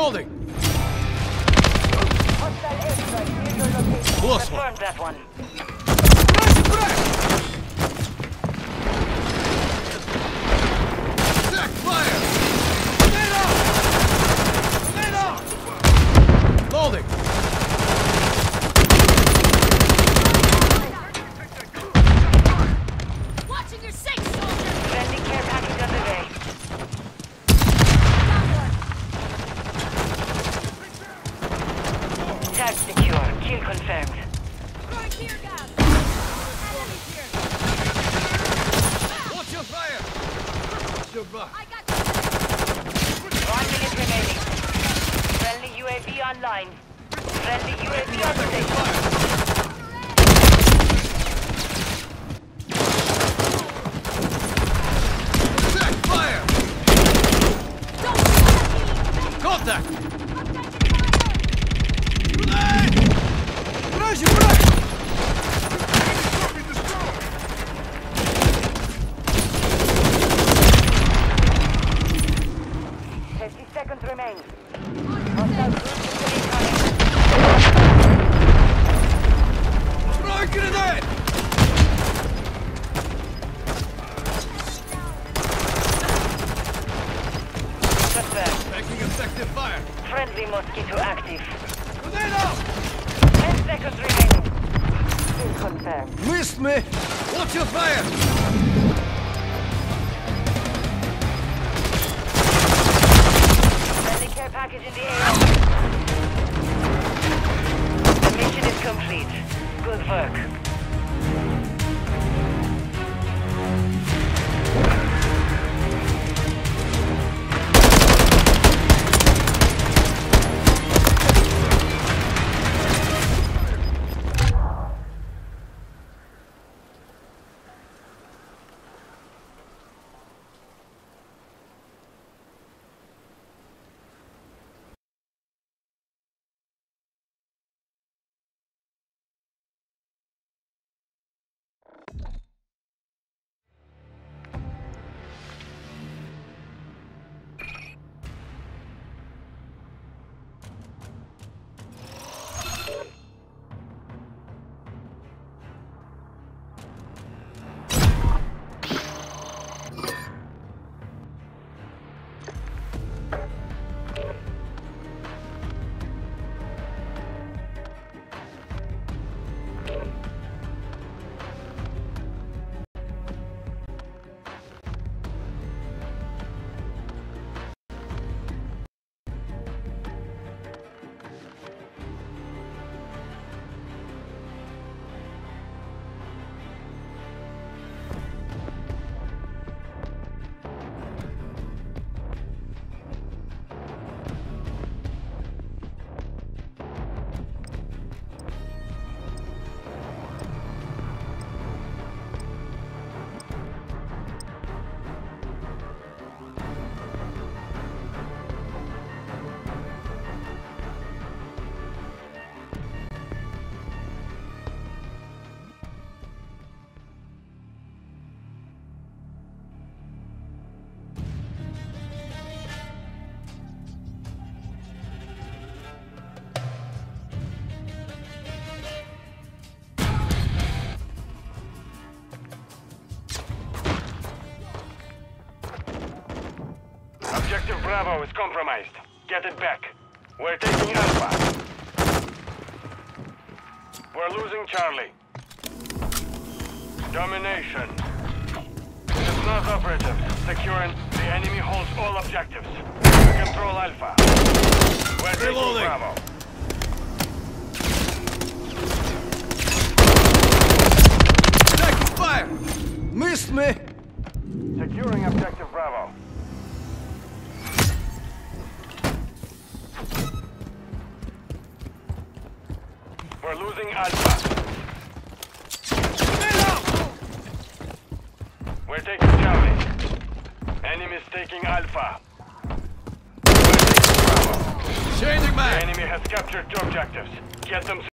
Reloading! Hostile airstrike near that one. Nice secure. Confirmed. Throwing tear gas! Enemy here! Watch your fire! Watch your back! I got you! One minute remaining. Friendly UAV online. Friendly UAV on station. Attack! Fire! Contact! Grenade! Grenade! Grenade! Fifty seconds remain. Hostile cruise missile incoming. Throw grenade! Confirmed. Effective fire! Friendly mosquito active. Grenade out! Ten seconds remaining. Confirmed. Missed me! Watch your fire! Objective Bravo is compromised. Get it back. We're taking Alpha. We're losing Charlie. Domination. It's not operative. Securing the enemy holds all objectives. We control Alpha. We're taking Reloading. Bravo. Attack! Fire! Missed me! Securing objective Bravo. We're losing Alpha. We're taking Charlie. Enemy's taking Alpha. We're taking Bravo. Changing The enemy has captured two objectives. Get them